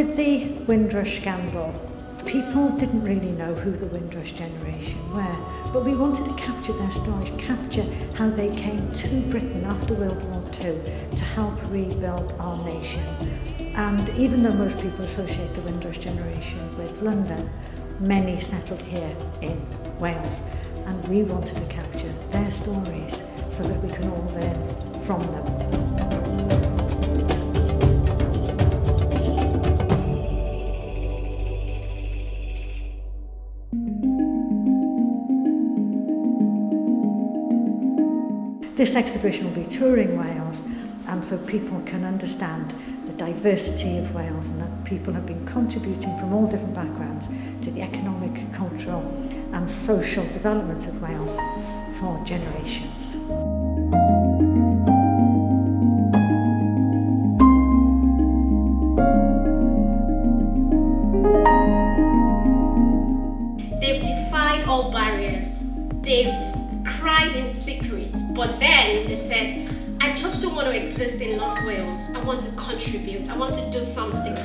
with the Windrush scandal, people didn't really know who the Windrush generation were, but we wanted to capture their stories, capture how they came to Britain after World War II to help rebuild our nation. And even though most people associate the Windrush generation with London, many settled here in Wales. And we wanted to capture their stories so that we can all learn from them. This exhibition will be touring Wales and so people can understand the diversity of Wales and that people have been contributing from all different backgrounds to the economic, cultural and social development of Wales for generations. They've defied all barriers. They've cried in secret, but then they said, I just don't want to exist in North Wales. I want to contribute. I want to do something.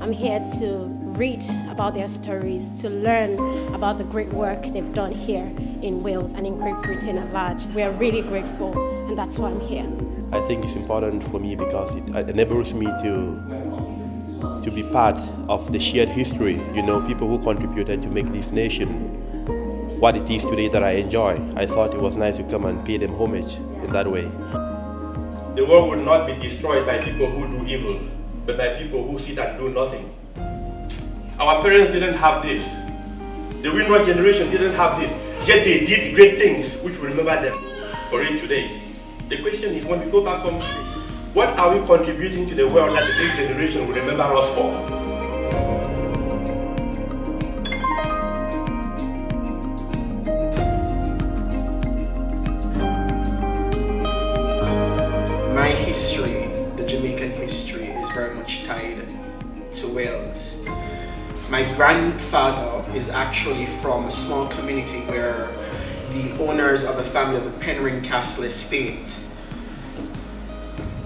I'm here to read about their stories, to learn about the great work they've done here in Wales and in Great Britain at large. We are really grateful, and that's why I'm here. I think it's important for me because it enables me to to be part of the shared history, you know, people who contributed to make this nation what it is today that I enjoy. I thought it was nice to come and pay them homage in that way. The world will not be destroyed by people who do evil, but by people who sit and do nothing. Our parents didn't have this. The Windrush generation didn't have this. Yet they did great things, which we remember them for it today. The question is, when we go back home what are we contributing to the world that the next generation will remember us for? Wales. My grandfather is actually from a small community where the owners of the family of the Penrhyn Castle estate,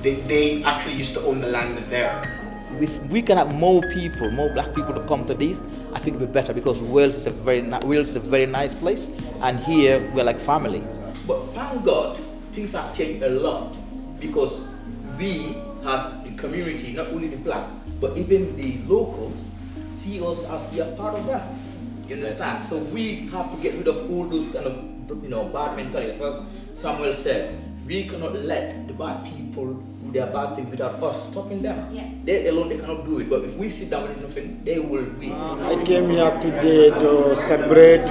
they, they actually used to own the land there. If we can have more people, more black people to come to this, I think it would be better because Wales is a very ni- Wales is a very nice place, and here we're like families. But thank God, things have changed a lot because we, as the community, not only the black, but even the locals, see us as we are part of that. You understand? So we have to get rid of all those kind of you know bad mentalities. As Samuel said, we cannot let the bad people do their bad thing without us stopping them. Yes. They alone they cannot do it. But if we sit down with nothing, they will be. I came here today to celebrate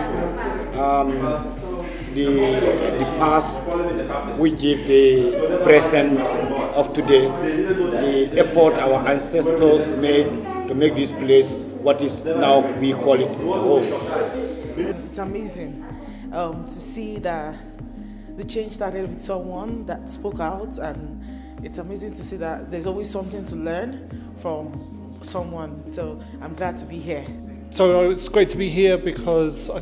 um, the, the past, which give the present of today, the effort our ancestors made to make this place what is now we call it the home. It's amazing um, to see that the change started with someone that spoke out, and it's amazing to see that there's always something to learn from someone. So I'm glad to be here. So it's great to be here because I,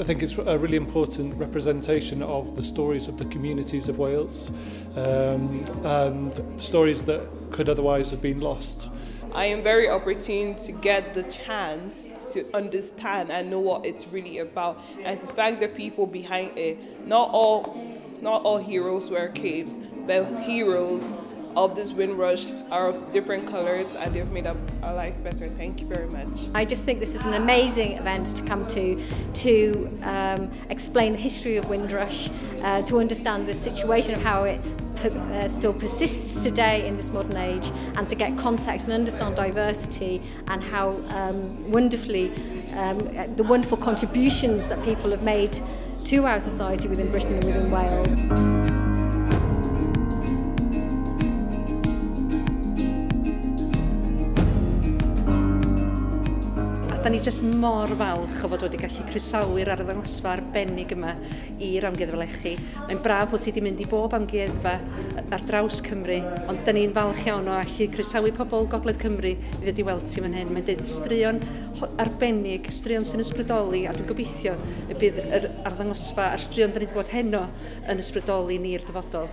I think it's a really important representation of the stories of the communities of Wales um, and stories that could otherwise have been lost. I am very opportune to get the chance to understand and know what it's really about and to thank the people behind it. Not all not all heroes wear capes, but heroes of this Windrush are of different colors and they've made our lives better. Thank you very much. I just think this is an amazing event to come to to um, explain the history of Windrush, uh, to understand the situation of how it uh, still persists today in this modern age, and to get context and understand diversity and how um, wonderfully um, the wonderful contributions that people have made to our society within Britain and within Wales. da ni jyst mor falch o fod wedi gallu croesawu'r arddangosfa arbennig yma i'r amgueddfa lechi. Mae'n braf bod ti wedi mynd i bob amgueddfa ar draws Cymru, ond da ni'n falch iawn o allu croesawu pobl Gogledd Cymru i ddod i weld ti fan hyn. Mae'n dweud straeon arbennig, straeon sy'n ysbrydoli, a dwi'n gobeithio y bydd yr arddangosfa a'r straeon da ni wedi bod heno yn ysbrydoli ni'r dyfodol.